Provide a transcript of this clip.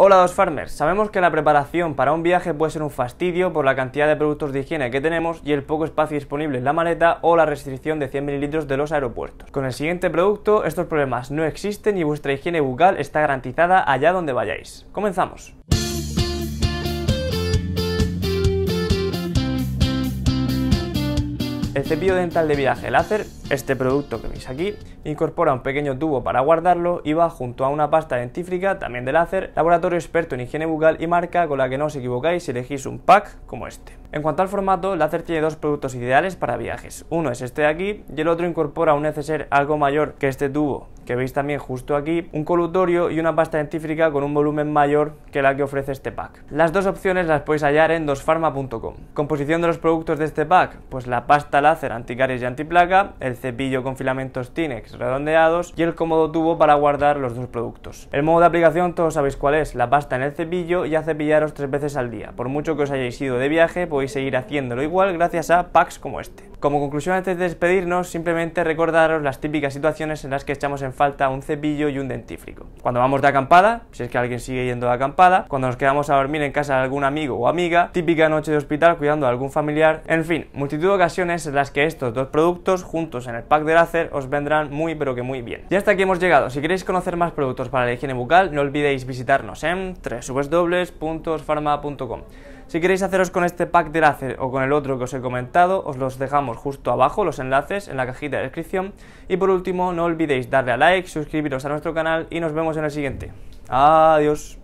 Hola dos farmers, sabemos que la preparación para un viaje puede ser un fastidio por la cantidad de productos de higiene que tenemos y el poco espacio disponible en la maleta o la restricción de 100 ml de los aeropuertos. Con el siguiente producto estos problemas no existen y vuestra higiene bucal está garantizada allá donde vayáis. Comenzamos. El cepillo dental de viaje láser, este producto que veis aquí, incorpora un pequeño tubo para guardarlo y va junto a una pasta dentífrica, también de láser, laboratorio experto en higiene bucal y marca con la que no os equivocáis si elegís un pack como este. En cuanto al formato, Láser tiene dos productos ideales para viajes. Uno es este de aquí y el otro incorpora un neceser algo mayor que este tubo que veis también justo aquí, un colutorio y una pasta dentífrica con un volumen mayor que la que ofrece este pack. Las dos opciones las podéis hallar en dosfarma.com. Composición de los productos de este pack, pues la pasta láser anticaries y antiplaca, el cepillo con filamentos Tinex redondeados y el cómodo tubo para guardar los dos productos. El modo de aplicación todos sabéis cuál es, la pasta en el cepillo y a cepillaros tres veces al día. Por mucho que os hayáis ido de viaje, podéis seguir haciéndolo igual gracias a packs como este. Como conclusión antes de despedirnos, simplemente recordaros las típicas situaciones en las que echamos en falta un cepillo y un dentífrico. Cuando vamos de acampada, si es que alguien sigue yendo de acampada, cuando nos quedamos a dormir en casa de algún amigo o amiga, típica noche de hospital cuidando a algún familiar, en fin, multitud de ocasiones en las que estos dos productos juntos en el pack de láser os vendrán muy pero que muy bien. Y hasta aquí hemos llegado. Si queréis conocer más productos para la higiene bucal, no olvidéis visitarnos en www.farma.com. Si queréis haceros con este pack de láser o con el otro que os he comentado, os los dejamos justo abajo, los enlaces en la cajita de descripción. Y por último, no olvidéis darle a like, suscribiros a nuestro canal y nos vemos en el siguiente. Adiós.